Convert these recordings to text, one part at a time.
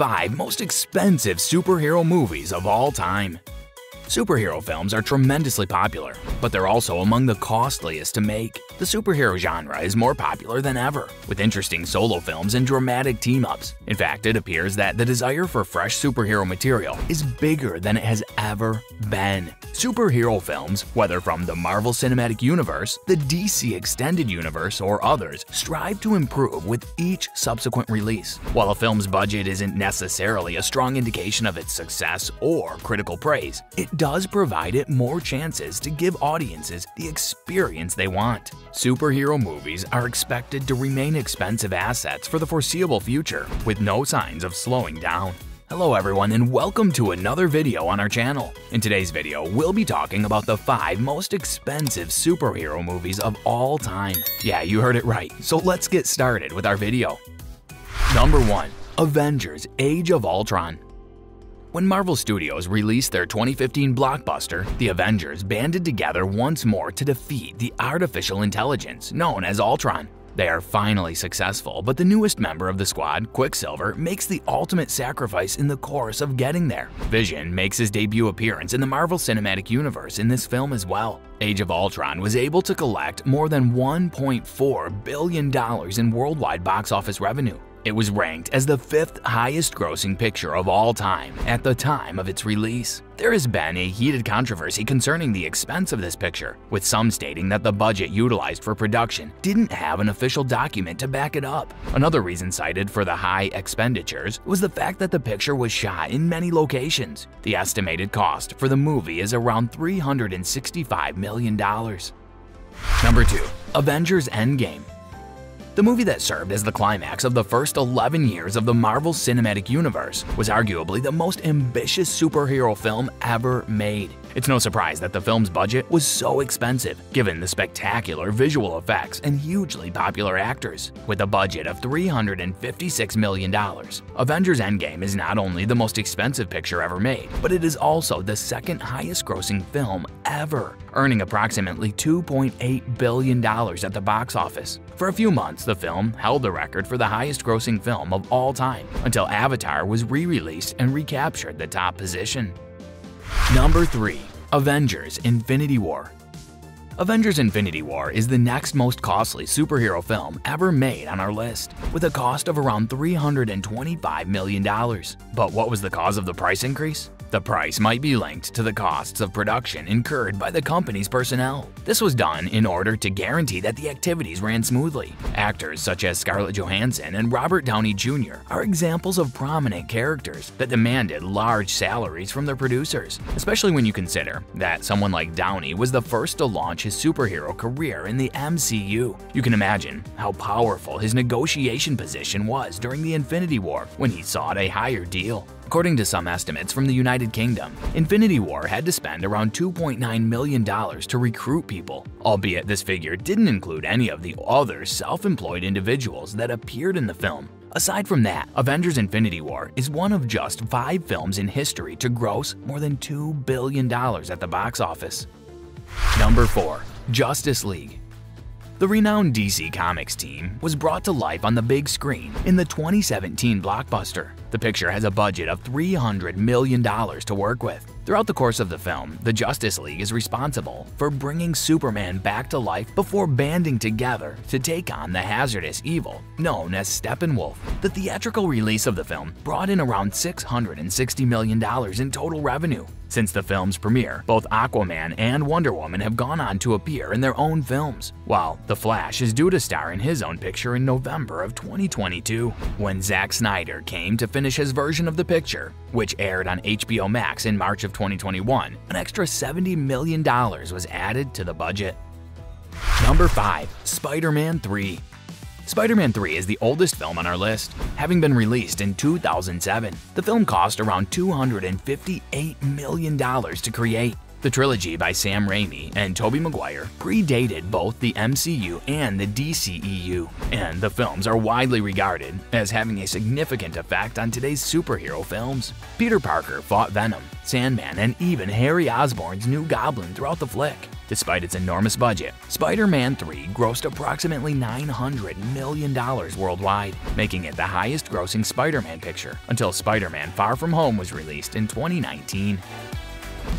5 most expensive superhero movies of all time. Superhero films are tremendously popular, but they're also among the costliest to make. The superhero genre is more popular than ever, with interesting solo films and dramatic team-ups. In fact, it appears that the desire for fresh superhero material is bigger than it has ever been. Superhero films, whether from the Marvel Cinematic Universe, the DC Extended Universe, or others, strive to improve with each subsequent release. While a film's budget isn't necessarily a strong indication of its success or critical praise, it does provide it more chances to give audiences the experience they want. Superhero movies are expected to remain expensive assets for the foreseeable future, with no signs of slowing down. Hello everyone and welcome to another video on our channel. In today's video, we'll be talking about the 5 most expensive superhero movies of all time. Yeah, you heard it right, so let's get started with our video. Number 1. Avengers Age of Ultron when Marvel Studios released their 2015 blockbuster, the Avengers banded together once more to defeat the artificial intelligence known as Ultron. They are finally successful, but the newest member of the squad, Quicksilver, makes the ultimate sacrifice in the course of getting there. Vision makes his debut appearance in the Marvel Cinematic Universe in this film as well. Age of Ultron was able to collect more than $1.4 billion in worldwide box office revenue, it was ranked as the fifth highest grossing picture of all time at the time of its release. There has been a heated controversy concerning the expense of this picture, with some stating that the budget utilized for production didn't have an official document to back it up. Another reason cited for the high expenditures was the fact that the picture was shot in many locations. The estimated cost for the movie is around $365 million. Number 2. Avengers Endgame the movie that served as the climax of the first 11 years of the Marvel Cinematic Universe was arguably the most ambitious superhero film ever made. It's no surprise that the film's budget was so expensive, given the spectacular visual effects and hugely popular actors. With a budget of $356 million, Avengers Endgame is not only the most expensive picture ever made, but it is also the second highest grossing film ever, earning approximately $2.8 billion at the box office. For a few months, the film held the record for the highest grossing film of all time, until Avatar was re-released and recaptured the top position. Number 3. Avengers Infinity War Avengers Infinity War is the next most costly superhero film ever made on our list, with a cost of around $325 million. But what was the cause of the price increase? The price might be linked to the costs of production incurred by the company's personnel. This was done in order to guarantee that the activities ran smoothly. Actors such as Scarlett Johansson and Robert Downey Jr. are examples of prominent characters that demanded large salaries from their producers, especially when you consider that someone like Downey was the first to launch his superhero career in the MCU. You can imagine how powerful his negotiation position was during the Infinity War when he sought a higher deal. According to some estimates from the United Kingdom, Infinity War had to spend around $2.9 million to recruit people, albeit this figure didn't include any of the other self-employed individuals that appeared in the film. Aside from that, Avengers Infinity War is one of just five films in history to gross more than $2 billion at the box office. Number 4. Justice League the renowned DC Comics team was brought to life on the big screen in the 2017 blockbuster. The picture has a budget of $300 million to work with. Throughout the course of the film, the Justice League is responsible for bringing Superman back to life before banding together to take on the hazardous evil known as Steppenwolf. The theatrical release of the film brought in around $660 million in total revenue, since the film's premiere, both Aquaman and Wonder Woman have gone on to appear in their own films, while The Flash is due to star in his own picture in November of 2022. When Zack Snyder came to finish his version of the picture, which aired on HBO Max in March of 2021, an extra $70 million was added to the budget. Number 5. Spider-Man 3 Spider-Man 3 is the oldest film on our list, having been released in 2007. The film cost around $258 million to create. The trilogy by Sam Raimi and Tobey Maguire predated both the MCU and the DCEU, and the films are widely regarded as having a significant effect on today's superhero films. Peter Parker fought Venom, Sandman, and even Harry Osborn's new Goblin throughout the flick. Despite its enormous budget, Spider-Man 3 grossed approximately $900 million worldwide, making it the highest-grossing Spider-Man picture until Spider-Man Far From Home was released in 2019.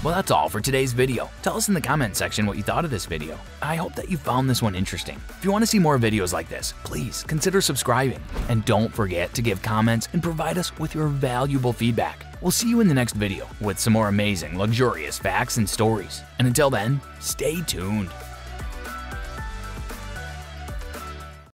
Well, that's all for today's video. Tell us in the comment section what you thought of this video. I hope that you found this one interesting. If you want to see more videos like this, please consider subscribing. And don't forget to give comments and provide us with your valuable feedback. We'll see you in the next video with some more amazing, luxurious facts and stories. And until then, stay tuned.